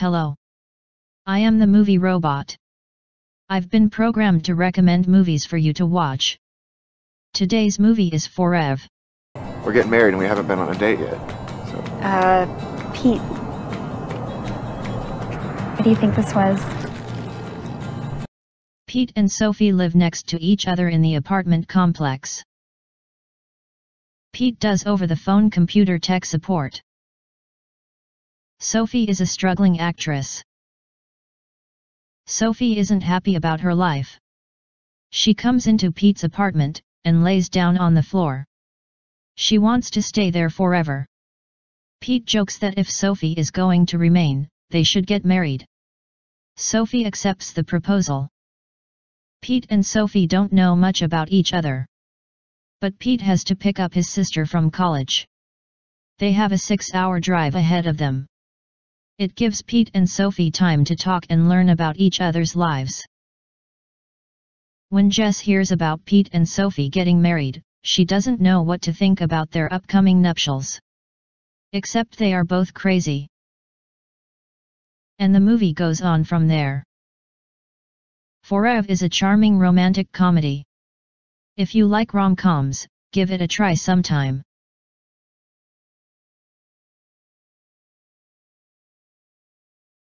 Hello. I am the movie robot. I've been programmed to recommend movies for you to watch. Today's movie is Forev. We're getting married and we haven't been on a date yet. So Uh, Pete. What do you think this was? Pete and Sophie live next to each other in the apartment complex. Pete does over the phone computer tech support. Sophie is a struggling actress. Sophie isn't happy about her life. She comes into Pete's apartment and lays down on the floor. She wants to stay there forever. Pete jokes that if Sophie is going to remain, they should get married. Sophie accepts the proposal. Pete and Sophie don't know much about each other. But Pete has to pick up his sister from college. They have a six-hour drive ahead of them. It gives Pete and Sophie time to talk and learn about each other's lives. When Jess hears about Pete and Sophie getting married, she doesn't know what to think about their upcoming nuptials. Except they are both crazy. And the movie goes on from there. Forev is a charming romantic comedy. If you like rom-coms, give it a try sometime.